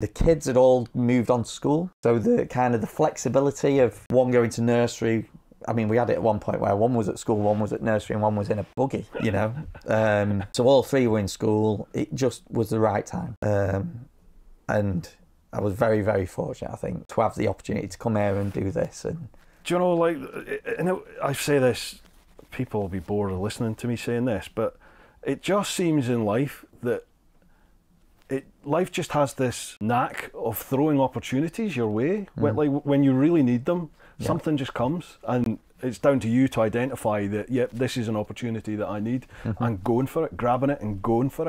the kids had all moved on to school. So the kind of the flexibility of one going to nursery. I mean, we had it at one point where one was at school, one was at nursery, and one was in a buggy, you know. Um, so all three were in school. It just was the right time. Um, and I was very, very fortunate, I think, to have the opportunity to come here and do this. And Do you know, like, and I say this, people will be bored of listening to me saying this, but it just seems in life it life just has this knack of throwing opportunities your way. When, mm. like when you really need them, Yeah. something just comes, and it's down to you to identify that. Yep, this is an opportunity that I need, mm-hmm. and going for it, grabbing it, and going for it.